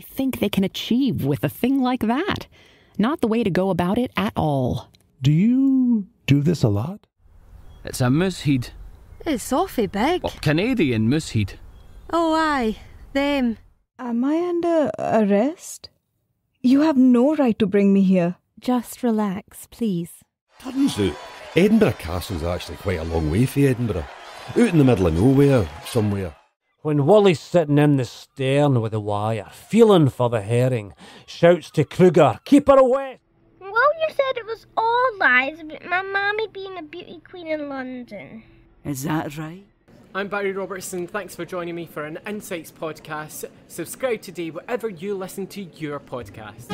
think they can achieve with a thing like that. Not the way to go about it at all. Do you do this a lot? It's a moose heed. It's awfully big. Well, Canadian moose heed. Oh, aye. Them. Am I under arrest? You have no right to bring me here. Just relax, please. Turns out, Edinburgh Castle's actually quite a long way from Edinburgh. Out in the middle of nowhere, somewhere. When Wally's sitting in the stern with the wire, feeling for the herring, shouts to Kruger, Keep her away! Well, you said it was all lies about my mammy being a beauty queen in London. Is that right? I'm Barry Robertson. Thanks for joining me for an Insights podcast. Subscribe today wherever you listen to your podcast.